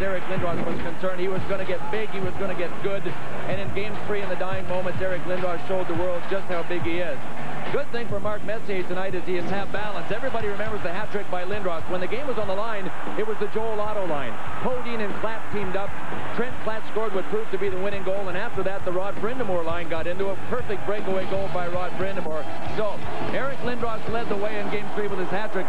Eric Lindros was concerned. He was going to get big. He was going to get good. And in game three, in the dying moments, Eric Lindros showed the world just how big he is. Good thing for Mark Messier tonight is he has half balance. Everybody remembers the hat trick by Lindros. When the game was on the line, it was the Joel Otto line. Podein and Klatt teamed up. Trent Klatt scored what proved to be the winning goal, and after that, the Rod Brind'Amour line got into a perfect breakaway goal by Rod Brind'Amour. So, Eric Lindros led the way in game three with his hat trick.